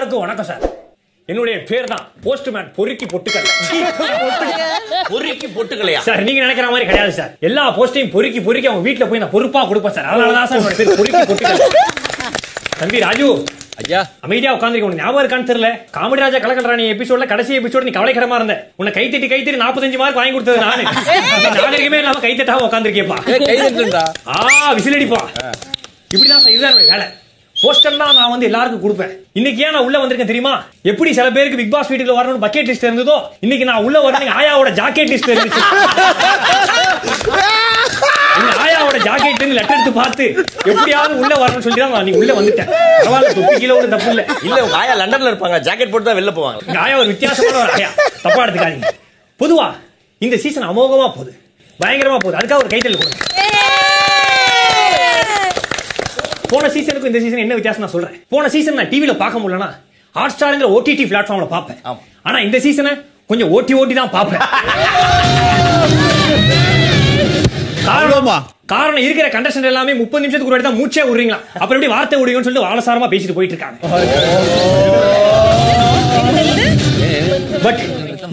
எல்லாருக்கும் வணக்கம் சார். என்னுடைய பேர் தான் போஸ்ட்மேன் பொறுக்கி பொட்டுக்கல்ல பொறுக்கி பொட்டுக்கலையா சார் நீங்க நினைக்கிற மாதிரி கிடையாது சார். எல்லா போஸ்டையும் பொறுக்கி பொறுக்கி அவங்க வீட்ல போய் நான் பொறுப்பா கொடுப்பேன் சார். அதனால தான் சார் என்னோட பேர் பொறுக்கி பொட்டுக்கல்ல தம்பி ராஜு ஐயா. அமைதியா உட்காந்துருக்க உனக்கு ஞாபகம் இருக்கான்னு தெரியல. காமெடி ராஜா கலக்கல்றானி எபிசோட்ல கடைசி எபிசோட் நீ கவலைக்கிடமா இருந்த. உன்னை கை தட்டி கை தட்டி நாற்பத்தஞ்சு மார்க் வாங்கி கொடுத்தது நானு. நாகரிகமே இல்லாம கை தட்டாம உட்காந்துருக்கேப்பா கை தட்டுடா ஆ விசில் அடிப்பா இப்படிதான் இதுதான் வேலை. போஸ்டர்லாம் நான் வந்து எல்லாருக்கும் கொடுப்பேன். இன்னைக்கு ஏன் நான் உள்ள வந்திருக்கேன் தெரியுமா? எப்படி சில பேருக்கு பிக் பாஸ் வீட்டுக்கு வரணும்னு பக்கெட் லிஸ்ட் இருந்ததோ இன்னைக்கு நான் உள்ள வரணும் ஆயாவோட ஜாக்கெட் லிஸ்ட் இருந்துச்சு. ஆயாவோட ஜாக்கெட் லெட்டர் எடுத்து பார்த்து எப்படியாவது உள்ள வரணும்னு சொல்லி தான் நான் நீ உள்ள வந்துட்டேன். பரவாயில்ல தொப்பி கீழே ஒரு தப்பு இல்ல. இல்ல ஆயா லண்டன்ல இருப்பாங்க. ஜாக்கெட் போட்டு தான் வெளில போவாங்க. ஆயா ஒரு வித்தியாசமான ஒரு ஆயா. தப்பா எடுத்துக்காதீங்க. பொதுவா இந்த சீசன் அமோகமா போகுது. பயங்கரமா போகுது. அதுக்காக ஒரு கைத்தல் கொடுங்க போன சீசனுக்கும் இந்த சீசன் என்ன வித்தியாசம் நான் சொல்றேன். போன சீசன் நான் டிவில பார்க்க முடியலனா ஹாட் ஸ்டார்ங்கிற ஓடிடி பிளாட்ஃபார்ம்ல பார்ப்பேன். ஆனா இந்த சீசனை கொஞ்சம் ஓட்டி ஓட்டி தான் பார்ப்பேன்? காரணம் காரணம் இருக்கிற கண்டஸ்டன்ட் எல்லாமே முப்பது நிமிஷத்துக்கு ஒரு தான் மூச்சே விடுறீங்களா? அப்புறம் எப்படி வார்த்தை விடுங்கன்னு சொல்லிட்டு ஆலசாரமா பேசிட்டு போயிட்டு இருக்காங்க. பட்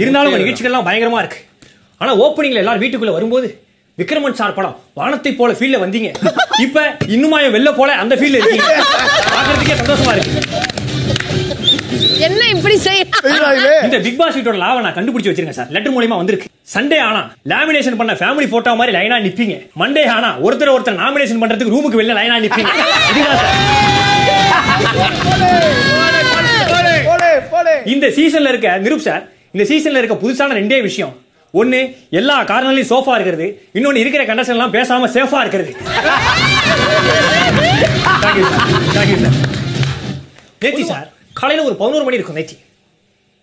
இருந்தாலும் நிகழ்ச்சிகள்லாம் பயங்கரமா இருக்கு. ஆனா ஓப்பனிங்ல எல்லாரும் வீட்டுக்குள்ள வரும்போது விக்ரமன் சார் படம் வானத்தை போல ஃபீல்ட்ல வந்தீங்க. இப்ப இன்னுமா என் வெள்ள போல அந்த ஃபீல்ட்ல இருக்கீங்க. பாக்குறதுக்கே சந்தோஷமா இருக்கு. என்ன இப்படி செய்யலாம் இந்த பிக் பாஸ் வீட்டோட லாவை நான் கண்டுபிடிச்சு வச்சிருக்கேன் சார். லெட்டர் மூலியமா வந்திருக்கு. சண்டே ஆனா லேமினேஷன் பண்ண ஃபேமிலி போட்டோ மாதிரி லைனா நிப்பீங்க. மண்டே ஆனா ஒருத்தர் ஒருத்தர் நாமினேஷன் பண்றதுக்கு ரூமுக்கு வெளில லைனா நிப்பீங்க. இதுதான் சார். இந்த சீசன்ல இருக்க நிருப் சார் இந்த சீசன்ல இருக்க புதுசான ரெண்டே விஷயம். ஒண்ணு எல்லா காரணங்களையும் சோஃபா இருக்கிறது. இன்னொன்னு இருக்கிற கண்டக்ஷன் எல்லாம் பேசாம சேஃபா இருக்கிறது. நேத்தி சார் காலையில ஒரு பதினோரு மணி இருக்கும் நேத்தி.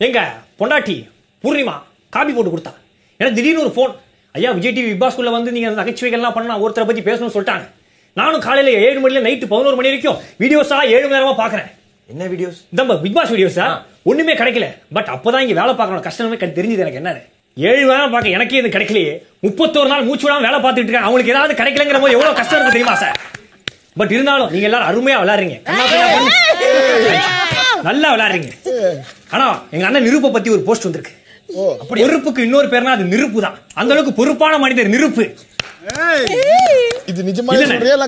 எங்க பொண்டாட்டி பூர்ணிமா காப்பி போட்டு கொடுத்தா. எனக்கு திடீர்னு ஒரு ஃபோன் ஐயா விஜய் டிவி பிக் பாஸ்குள்ள வந்து நீங்க அந்த நகைச்சுவைகள்லாம் பண்ணா ஒருத்தரை பத்தி பேசணும்னு சொல்லிட்டாங்க. நானும் காலையில ஏழு மணில நைட்டு பதினோரு மணி வரைக்கும் வீடியோஸா ஏழு மணி நேரமா பாக்குறேன். என்ன வீடியோஸ் நம்ம பிக் பாஸ் வீடியோ சார் ஒண்ணுமே கிடைக்கல. பட் அப்பதான் இங்க வேலை பார்க்கணும் கஷ்டமே தெரிஞ்சது எனக்கு என்னன்னு. ஏழு வேலை பார்க்க எனக்கே இது கிடைக்கலையே. முப்பத்தோரு நாள் மூச்சு விடாம வேலை பார்த்துட்டு இருக்காங்க அவங்களுக்கு ஏதாவது கிடைக்கலங்கிற போது எவ்வளவு கஷ்டம் இருக்கு தெரியுமா சார்? பட் இருந்தாலும் நீங்க எல்லாரும் அருமையா விளையாடுறீங்க. நல்லா விளையாடுறீங்க. ஆனா எங்க அண்ணன் நிருப்ப பத்தி ஒரு போஸ்ட் வந்திருக்கு. பொறுப்புக்கு இன்னொரு பேர்னா அது நிருப்பு தான். அந்த அளவுக்கு பொறுப்பான மனிதர் நிருப்பு. இது நிஜமா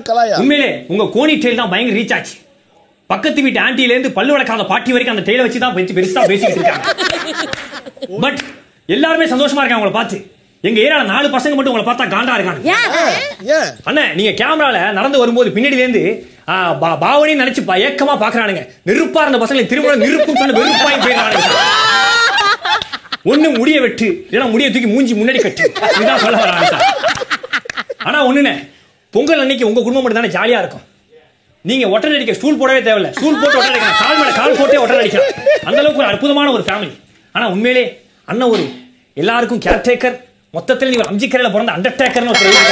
கலாயா? உண்மையிலே உங்க கோணி டெயில் தான் பயங்கர ரீச் ஆச்சு. பக்கத்து வீட்டு ஆண்டில இருந்து பல்லு வளர்க்காத பாட்டி வரைக்கும் அந்த டெயில வச்சு தான் பெருசு பேசிக்கிட்டு இருக்காங்க. பட் எல்லாருமே சந்தோஷமா இருக்காங்க உங்களை பார்த்து. எங்க ஏரியால நாலு பசங்க மட்டும் உங்களை பார்த்தா காண்டா இருக்காங்க அண்ணா நீங்க கேமரால நடந்து வரும்போது பின்னாடில இருந்து பாவனி நினைச்சு ப- ஏக்கமா பாக்குறானுங்க. நெருப்பா இருந்த பசங்களை திருமணம் நெருப்புன்னு சொன்ன வெறுப்பாய் போயிடுறானுங்க. ஒண்ணு முடிய வெட்டு இல்லைன்னா முடிய தூக்கி மூஞ்சி முன்னாடி கட்டு. இதுதான் சொல்ல வராங்க. ஆனா ஒண்ணுண்ணே பொங்கல் அன்னைக்கு உங்க குடும்பம் மட்டும் தானே ஜாலியா இருக்கும். நீங்க ஒட்டல் அடிக்க ஸ்டூல் போடவே தேவையில்ல. ஸ்டூல் போட்டு ஒட்டல் அடிக்கலாம். கால் மேல கால் போட்டே ஒட்டல் அடிக்கலாம். அந்த அளவுக்கு ஒரு அற்புதமான ஒரு ஃபேமிலி ஆனா உண்மையிலே அண்ணன் ஒரு எல்லாருக்கும் கேர்டேக்கர் மொத்தத்தில் நீ ஒரு அம்ஜிக்கரையில பிறந்த அண்டர்டேக்கர்னு பிறந்த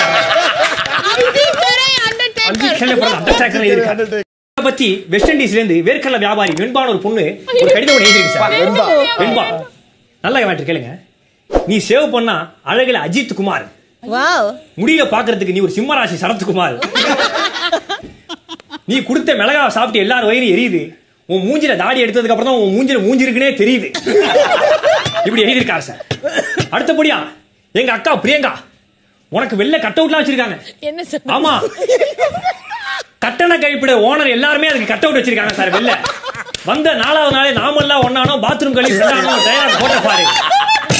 அண்டர்டேக்கர் பத்தி வெஸ்ட் இண்டீஸ்ல இருந்து வேர்க்கடலை வியாபாரி வெண்பான ஒரு பொண்ணு ஒரு கடிதம் சார். வெண்பா. வெண்பா. நல்லா மேட்ரு கேளுங்க. நீ சேவ் பண்ணா அழகுல அஜித் குமார். வாவ். முடிய பாக்குறதுக்கு நீ ஒரு சிம்மராசி சரத்குமார். நீ கொடுத்த மிளகா சாப்பிட்டு எல்லாரும் வயிறு எரியுது. உன் மூஞ்சில தாடி எடுத்ததுக்கு அப்புறம் தான் உன் மூஞ்சில மூஞ்சி இருக்குனே தெரியுது. இப்படி எழுதியிருக்காரு சார். அடுத்தபடியா எங்க அக்கா பிரியங்கா உனக்கு வெள்ள கட் அவுட்லாம் வச்சிருக்காங்க. என்ன சொன்ன ஆமா. கட்டண கழிப்பிட ஓனர் எல்லாருமே அதுக்கு கட் அவுட் வச்சிருக்காங்க சார் வெளில. வந்த நாலாவது நாளே நாமெல்லாம் ஒன்னானோ பாத்ரூம் கழிவு டயலாக் போட்ட பாரு.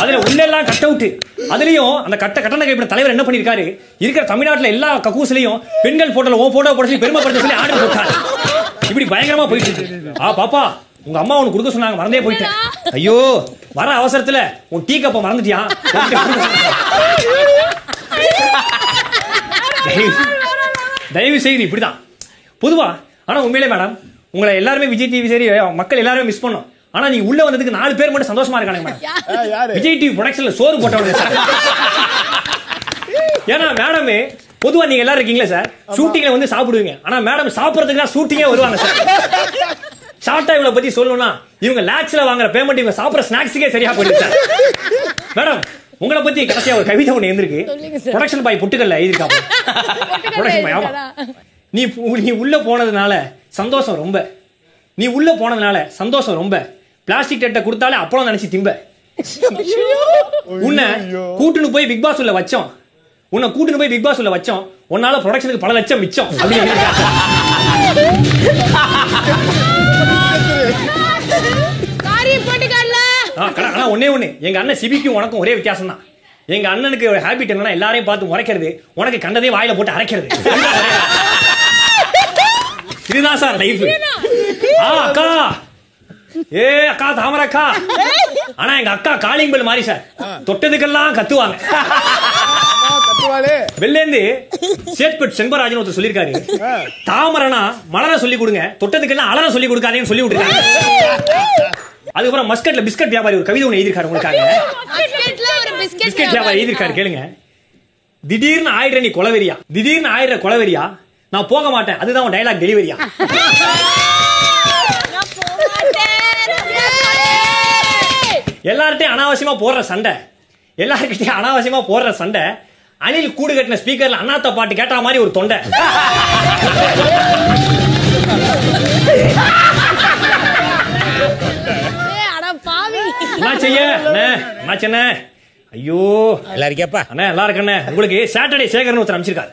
அதுல உள்ள எல்லாம் கட் அவுட் அதுலயும் அந்த கட்ட கட்டண கழிப்பிட தலைவர் என்ன பண்ணிருக்காரு இருக்கிற தமிழ்நாட்டுல எல்லா கக்கூஸ்லயும் பெண்கள் போட்டோல ஓ போட்டோ போட சொல்லி பெருமைப்படுத்த சொல்லி ஆர்டர் போட்டாரு. இப்படி பயங்கரமா போயிட்டு இருக்கு. ஆ பாப்பா உங்க அம்மா உனக்கு கொடுக்க சொன்னாங்க மறந்தே போயிட்டேன். ஐயோ வர அவசரத்துல உன் டீ கப்ப மறந்துட்டியா? தயவு- தயவு செய்து இப்படிதான். பொதுவா ஆனா உண்மையிலே மேடம் உங்களை எல்லாருமே விஜய் டிவி சரி மக்கள் எல்லாருமே மிஸ் பண்ணோம். ஆனா நீங்க உள்ள வந்ததுக்கு நாலு பேர் மட்டும் சந்தோஷமா இருக்காங்க மேடம் விஜய் டிவி ப்ரொடக்ஷன்ல சோறு போட்டவங்க சார். ஏன்னா மேடம் பொதுவா நீங்க எல்லாரும் இருக்கீங்களா சார்? ஷூட்டிங்ல வந்து சாப்பிடுவீங்க. ஆனா மேடம் சாப்பிடுறதுக்கு தான் ஷூட்டிங்கே வருவாங்க சார். ஷார்ட்டா இவளை பத்தி சொல்லணும்னா இவங்க லேக்ஸ்ல வாங்குற பேமெண்ட் இவங்க சாப்பிடுற ஸ்நாக்ஸுக்கே சரியா போயிடுது சார். மேடம் உங்களை பத்தி கடைசியா ஒரு கவிதை ஒண்ணு இருந்திருக்கு. சார். ப்ரொடக்ஷன் பாய் புட்டுக்கல்ல எழுதிருக்காங்க ப்ரொடக்ஷன் பாய் ஆமா. நீ நீ உள்ள போனதுனால சந்தோஷம் ரொம்ப. நீ உள்ள போனதுனால சந்தோஷம் ரொம்ப. பிளாஸ்டிக் டெட்டை கொடுத்தாலே அப்பளம் நினைச்சு திம்ப. உன்னை கூட்டுன்னு போய் பிக் பாஸ் உள்ள வச்சோம். உன்னை கூட்டுன்னு போய் பிக் பாஸ் உள்ள வச்சோம். உன்னால ப்ரொடக்ஷனுக்கு பல லட்சம் மிச்சம் அப்படின்னு ஆனா ஒண்ணே ஒண்ணு. எங்க அண்ணன் சிபிக்கும் உனக்கும் ஒரே வித்தியாசம் தான் எங்க அண்ணனுக்கு ஒரு ஹாபிட் என்னன்னா எல்லாரையும் பார்த்து முறைக்கிறது உனக்கு கண்டதே வாயில போட்டு அரைக்கிறது. இதுதான் சார் லைஃப் ஆ அக்கா. ஏ அக்கா தாமர அக்கா. ஆனா எங்க அக்கா காலிங் பெல் மாதிரி சார். தொட்டதுக்கெல்லாம் கத்துவாங்க. கத்துவாளே வெளிலேந்து சேட்பட் செண்பராஜன் ஒருத்தர் சொல்லியிருக்காரு. தாமரனா மலர சொல்லி கொடுங்க. தொட்டதுக்கெல்லாம் அலர சொல்லி கொடுக்காதேன்னு சொல்லி விட்டுருக்காங்க. அதுக்கப்புறம் மஸ்கட்ல பிஸ்கட் வியாபாரி ஒரு கவிதை ஒன்று எழுதியிருக்காரு உங்களுக்காக. பிஸ்கெட்ல ஒரு பிஸ்கெட் பிஸ்கட் வியாபாரி எழுதியிருக்காரு கேளுங்க. திடீர்னு ஆயிடுற நீ கொலவெறியா? திடீர்னு ஆயிடுற கொலவெறியா? நான் போக மாட்டேன். அதுதான் உன் டைலாக் டெலிவரியா எல்லார்ட்டையும் அனாவசியமா போடுற சண்டை. எல்லார்கிட்டயும் அனாவசியமா போடுற சண்டை. அணில் கூடு கட்டின ஸ்பீக்கர்ல அண்ணாத்த பாட்டு கேட்ட மாதிரி ஒரு தொண்டை. அட பாவி. என்ன செய்ய? அண்ணே என்ன ஐயோ. எல்லாரும் கேப்பா அண்ணே நல்லா இருக்கண்ணே. உங்களுக்கு சாட்டர்டே சேகர்னு ஒருத்தர் அமைச்சிருக்காரு.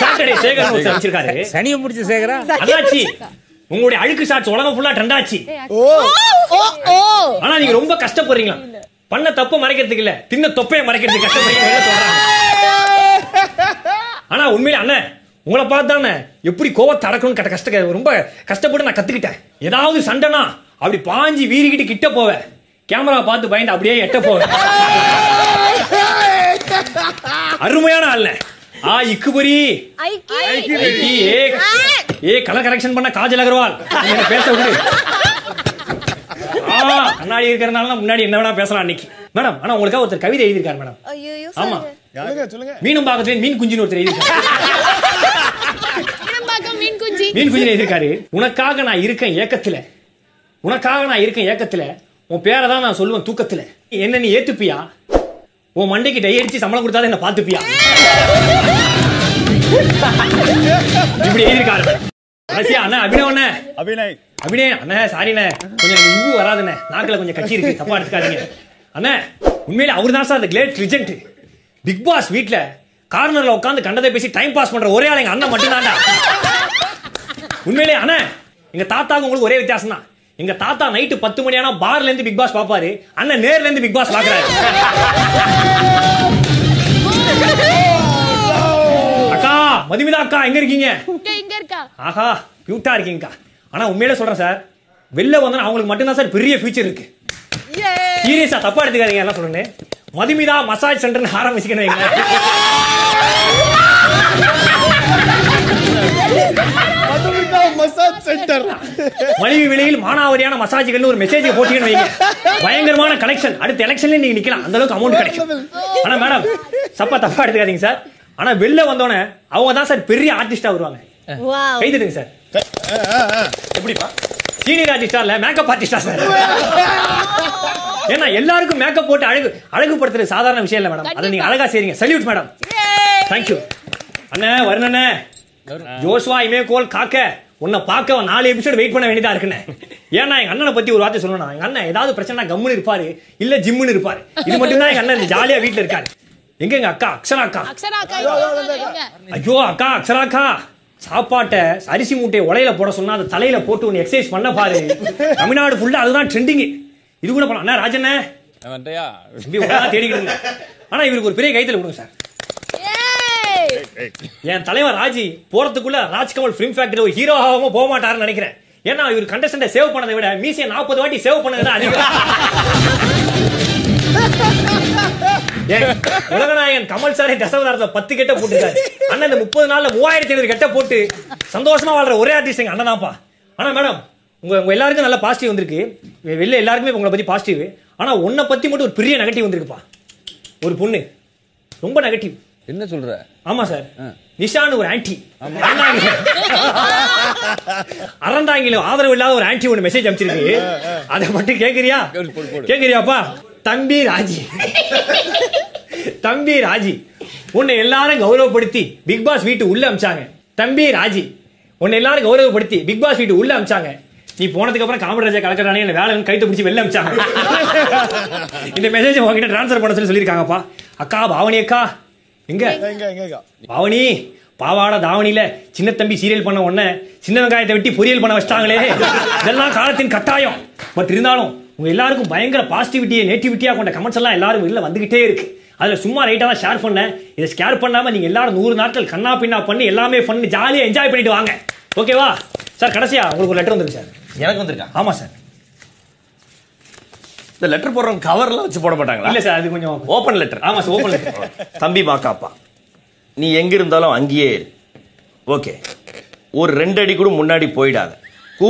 சாட்டர்டே சேகர்னு ஒருத்தர் அமைச்சிருக்காரு. சனியை முடிச்சு சேகரா? அதாச்சி உங்களுடைய அழுக்கு சாட்சி உலகம் ஃபுல்லா ட்ரெண்டாச்சு ஓ. ஓ ஓ ஆனா நீங்க ரொம்ப கஷ்டப்படுறீங்களா? பண்ண தப்ப மறைக்கிறதுக்கு இல்ல தின்ன தொப்பைய மறைக்கிறதுக்கு கஷ்டப்படுறீங்க சொல்றாங்க? ஆனா உண்மையில அண்ணன் உங்களை பார்த்து தானே எப்படி கோவத்தை அடக்கணும்னு கட்ட கஷ்ட ரொம்ப கஷ்டப்பட்டு நான் கத்துக்கிட்டேன். ஏதாவது சண்டைனா அப்படி பாஞ்சி வீறிக்கிட்டு கிட்ட போவேன் கேமரா பார்த்து பயந்து அப்படியே எட்ட போவேன் அருமையான அல்ல ஆ இக்குபுரி. ஏ ஏ கலர் கரெக்ஷன் பண்ண காஜல் அகர்வால். பேச விடு. கண்ணாடி இருக்கிறதுனால தான் முன்னாடி என்ன வேணா பேசலாம் அன்னைக்கு. மேடம் ஆனா உங்களுக்காக ஒருத்தர் கவிதை எழுதியிருக்காரு மேடம். ஐயோ ஆமா. சொல்லுங்க. மீனும் பாக்கத்துல மீன் குஞ்சுன்னு ஒருத்தர் எழுதியிருக்காரு. மீன் குஞ்சு. மீன் குஞ்சு எழுதியிருக்காரு. உனக்காக நான் இருக்கேன் ஏக்கத்துல. உனக்காக நான் இருக்கேன் ஏக்கத்துல. உன் பேரை தான் நான் சொல்லுவேன் தூக்கத்துல. என்ன நீ ஏத்துப்பியா? உன் மண்டைக்கு டை அடிச்சு சம்பளம் கொடுத்தாலும் என்ன பாத்துப்பியா இப்படி எழுதியிருக்காரு. கடைசியா அண்ணா அபினவ் அண்ணே. அபிநய். அபினே அண்ணே சாரிண்ணே கொஞ்சம் இவ்வு வராதுண்ணே. நாக்கில் கொஞ்சம் கட்சி இருக்கு. தப்பா எடுத்துக்காதீங்க. அண்ணே உண்மையில அவர் தான் சார் அந்த கிரேட் லிஜெண்ட் பிக் பாஸ் வீட்ல கார்னர்ல உட்காந்து கண்டதை பேசி டைம் பாஸ் பண்ற ஒரே ஆள் எங்க அண்ணன் மட்டும்தான்டா. உண்மையிலே அண்ணே எங்க தாத்தாவுக்கு உங்களுக்கு ஒரே வித்தியாசம் தான் எங்க தாத்தா நைட்டு பத்து மணி ஆனா பார்ல இருந்து பிக் பாஸ் பாப்பாரு அண்ணன் நேர்ல இருந்து பிக் பாஸ் பாக்குறாரு மதுமிதா அக்கா எங்க இருக்கீங்க? இங்க இருக்கா? ஆஹா கியூட்டா இருக்கீங்கக்கா. ஆனா உண்மையில சொல்றேன் சார் வெளில வந்தா அவங்களுக்கு மட்டும்தான் சார் பெரிய ஃபியூச்சர் இருக்கு. சீரியஸா தப்பா எடுத்துக்காதீங்க எல்லாம் சொல்லுங்க மதுமிதா மசாஜ் சென்டர்னு ஆரம்பிச்சுக்கணும். மதுமிதா மசாஜ் சென்டர் மலிவு விலையில் மானாவரியான மசாஜ்கள்னு ஒரு மெசேஜ் போட்டீங்கன்னு வைங்க. பயங்கரமான கலெக்ஷன் அடுத்த எலெக்ஷன்ல நீங்க நிக்கலாம். அந்த அளவுக்கு அமௌண்ட் கிடைக்கும். ஆனா மேடம் தப்பா தப்பா எடுத்துக்காதீங்க சார். ஆனா வெளில வந்தோடனே அவங்க தான் சார் பெரிய ஆர்டிஸ்டா வருவாங்க. கைதுடுங்க சார். எப்படிப்பா? சீனியர் ஆர்டிஸ்டா இல்ல மேக்கப் ஆர்டிஸ்டா சார்? ஏன்னா எல்லாருக்கும் மேக்கப் போட்டு அழகு அழகுபடுத்துறது சாதாரண விஷயம் இல்ல மேடம் அதை நீங்க அழகா செய்றீங்க. சல்யூட் மேடம் தேங்க்யூ அண்ணே வருணண்ணே ஜோஸ்வா இமே கோல் காக்க. உன்னை பார்க்க ஒரு நாலு எபிசோடு வெயிட் பண்ண வேண்டியதா இருக்குண்ணே. ஏன்னா எங்க அண்ணனை பத்தி ஒரு வார்த்தை சொல்லணும் எங்க அண்ணன் ஏதாவது பிரச்சனை கம்முன்னு இருப்பாரு இல்ல ஜிம்முன்னு இருப்பாரு. இது மட்டும் தான் எங்க அண்ணன் ஜாலியா வீட்ல இருக்காரு. எங்க எங்க அக்கா? அக்ஷரா அக்கா அக்ஷரா அக்கா? ஐயோ அக்கா அக்ஷராக்கா சாப்பாட்டை அரிசி மூட்டையை உலையில போட சொன்னா அதை தலையில போட்டு ஒன்று எக்ஸசைஸ் பண்ண பாரு. தமிழ்நாடு ஃபுல்லா அதுதான் ட்ரெண்டிங் இது கூட பண்ணலாம் அண்ணா ராஜண்ணே. தேடிக்கிட்டு இருந்தேன் ஆனா இவருக்கு ஒரு பெரிய கைத்தல கொடுங்க சார். ஏய்! என் தலைவர் ராஜி போறதுக்குள்ள ராஜ்கமல் ஃபிலிம் ஃபேக்டரி ஒரு ஹீரோ ஆகாம போக மாட்டாருன்னு நினைக்கிறேன். ஏன்னா இவர் கண்டஸ்டன்ட சேவ் பண்ணதை விட மீசியை நாற்பது வாட்டி சேவ் பண்ணது தான் அதிகம். உலகநாயகன் கமல் சாரே தசவதாரத்துல பத்து கெட்ட போட்டுருக்காரு அண்ணன் இந்த முப்பது நாள்ல மூவாயிரத்தி ஐநூறு கெட்ட போட்டு சந்தோஷமா வாழ்ற ஒரே ஆர்டிஸ்ட் எங்க அண்ணன் தான்ப்பா ஆனா மேடம் உங்க உங்க எல்லாருக்கும் நல்ல பாசிட்டிவ் வந்திருக்கு. வெளில எல்லாருக்குமே உங்களை பத்தி பாசிட்டிவ் ஆனா உன்னை பத்தி மட்டும் ஒரு பெரிய நெகட்டிவ் வந்திருக்குப்பா. ஒரு பொண்ணு. ரொம்ப நெகட்டிவ் என்ன சொல்ற? ஆமா சார் நிஷான்னு ஒரு ஆன்டி அறந்தாங்கில. ஆதரவு இல்லாத ஒரு ஆன்டி ஒன்று மெசேஜ் அனுப்பிச்சிருக்கு. அதை மட்டும் போடு. கேக்குறியாப்பா? தம்பி ராஜி. தம்பி ராஜி. உன்னை எல்லாரும் கௌரவப்படுத்தி பிக் பாஸ் வீட்டு உள்ள அமிச்சாங்க. தம்பி ராஜி. உன்னை எல்லாரும் கௌரவப்படுத்தி பிக் பாஸ் வீட்டு உள்ள அமிச்சாங்க. நீ போனதுக்கு அப்புறம் காமராஜா கலக்கிறானே என்ன வேலை கைட்டு பிடிச்சி வெளில அமிச்சாங்க. இந்த மெசேஜ் உங்ககிட்ட ட்ரான்ஸ்ஃபர் பண்ண சொல்லி சொல்லியிருக்காங்கப்பா. அக்கா பாவனி அக்கா. எங்க? பாவனி பாவாடை தாவணியில சின்ன தம்பி சீரியல் பண்ண உடனே சின்ன வெங்காயத்தை வெட்டி பொரியல் பண்ண வச்சிட்டாங்களே. இதெல்லாம் காலத்தின் கட்டாயம். பட் இருந்தாலும் உங்க எல்லாருக்கும் பயங்கர பாசிட்டிவிட்டியை நேட்டிவிட்டியா கொண்ட கமெண்ட்ஸ் எல்லாம் எல்லாரும் வெளில வந்துகிட்டே இருக்கு. அதுல சும்மா ரைட்டா தான் ஷேர் பண்ணேன். இதை ஷேர் பண்ணாம நீங்க எல்லாரும் நூறு நாட்கள் கண்ணா பின்னா பண்ணி எல்லாமே பண்ணி ஜாலியா என்ஜாய் பண்ணிட்டு வாங்க. ஓகேவா சார் கடைசியா உங்களுக்கு ஒரு லெட்டர் வந்துருக்கு சார் எனக்கு வந்திருக்கா? ஆமா சார் இந்த லெட்டர் போடுறவங்க கவர்லாம் வச்சு போட மாட்டாங்களா? இல்ல சார் அது கொஞ்சம் ஓபன் லெட்டர் ஆமா சார் ஓப்பன் லெட்டர் தம்பி மாக்காப்பா நீ எங்க இருந்தாலும் அங்கேயே ஓகே ஒரு ரெண்டு அடி கூட முன்னாடி போயிடாத. கூ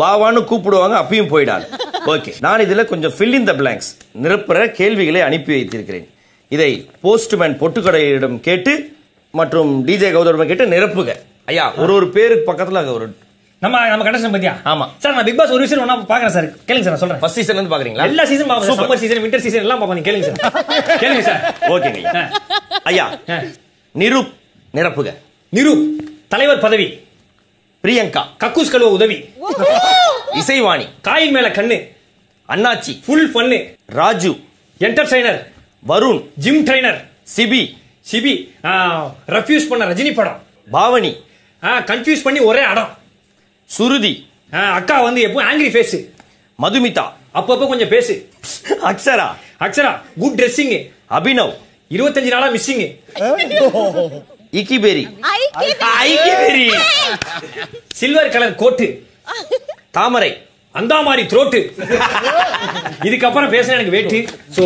வாவான்னு கூப்பிடுவாங்க அப்பயும் போயிடாத. ஓகே நான் இதுல கொஞ்சம் ஃபில் இன் த பிளாங்க்ஸ் நிரப்புற கேள்விகளை அனுப்பி வைத்திருக்கிறேன். இதை போஸ்ட்மேன் பொட்டுக்கடையிடம் கேட்டு மற்றும் டிஜே கௌதமிடம் கேட்டு நிரப்புக. ஐயா ஒரு ஒரு பேருக்கு பக்கத்துல அங்க ஒரு நம்ம நம்ம கண்டஸ்டன் பத்தியா? ஆமா. சார் நான் பிக் பாஸ் ஒரு விஷயம் ஒண்ணா பாக்குறேன் சார். கேளுங்க சார் நான் சொல்றேன். ஃபர்ஸ்ட் சீசன்ல இருந்து பாக்குறீங்களா? எல்லா season Super. Summer season winter season எல்லாம் பாப்பேன். கேளுங்க சார். கேளுங்க சார். ஓகேங்க ஐயா. நிருப் நிரப்புக. நிரு தலைவர் பதவி. பிரியங்கா. கக்கூஸ் கழுவ உதவி. இசைவாணி. காயின் மேல கண்ணு. அண்ணாச்சி full fun Raju entertainer Varun gym trainer Sibi Sibi refuse பண்ண ரஜினி படம். பாவனி. கன்ஃபியூஸ் பண்ணி ஒரே அடம். சுருதி. ஆ, அக்கா வந்து எப்போ ஆங்கிரி ஃபேஸ் மதுமிதா. அப்பப்போ கொஞ்சம் பேசு. Akshara. Akshara good dressing Abhinav. இருபத்தஞ்சு நாளா missing Iykki Berry. Iykki Berry silver colour coat Thamarai. அந்த மாதிரி த்ரோட்டு இதுக்கப்புறம் பேசின எனக்கு வெயிட்டு ஸோ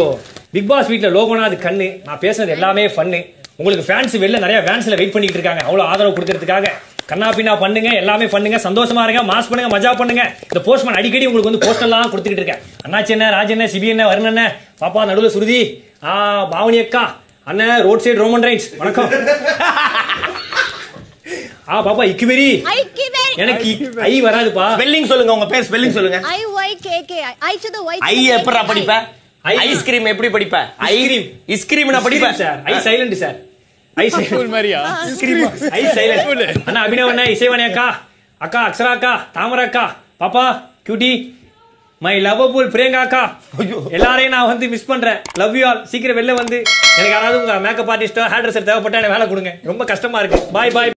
பிக் பாஸ் வீட்டில் லோகநாத் கண்ணு. நான் பேசுனது எல்லாமே ஃபன்னு உங்களுக்கு ஃபேன்ஸ் வெளில நிறைய ஃபேன்ஸில் வெயிட் பண்ணிட்டு இருக்காங்க. அவ்வளோ ஆதரவு கொடுக்கறதுக்காக. கண்ணா பின்னா பண்ணுங்க எல்லாமே பண்ணுங்க. சந்தோஷமா இருங்க மாஸ் பண்ணுங்க மஜா பண்ணுங்க. இந்த போஸ்ட்மேன் அடிக்கடி உங்களுக்கு வந்து போஸ்ட் எல்லாம் கொடுத்துக்கிட்டு இருக்கேன். அண்ணாச்சி என்ன ராஜ என்ன சிபி என்ன வருண் என்ன பாப்பா நடுவில் சுருதி ஆ பாவனி அக்கா அண்ணன் ரோட் சைடு ரோமன் ரைட்ஸ் வணக்கம். ஆ பாப்பா இக்குவெரி. ஐக்கிய எனக்கு இக்- ஐ வராதுப்பா. ஸ்பெல்லிங் சொல்லுங்க உங்க பேர் ஸ்பெல்லிங் சொல்லுங்க. I Y K K I to the Y I எப்படா படிப்ப? ஐ- ஐஸ்கிரீம் எப்படி படிப்ப? ஐ ஐஸ்கிரீம். ஐஸ்கிரீம் நான் படிப்பேன் sir I silent sir I silent மாதிரியா? ஐ சைலண்ட் அண்ணா அபினவ் அண்ணா இசைவாணி அக்கா. அக்கா அக்ஷரா அக்கா தாமரை அக்கா. பாப்பா கியூட்டி மை லவ்வபுல் பிரியங்கா அக்கா. எல்லாரையும் நான் வந்து மிஸ் பண்றேன். லவ் யூ ஆல் சீக்கிரம் வெளில வந்து. எனக்கு யாராவது உங்க மேக்கப் ஆர்டிஸ்டோ ஹேர் ட்ரெஸ்ஸர் தேவைப்பட்டா எனக்கு வேலை கொடுங்க. ரொம்ப கஷ்டமா இருக்கு. பாய் பாய்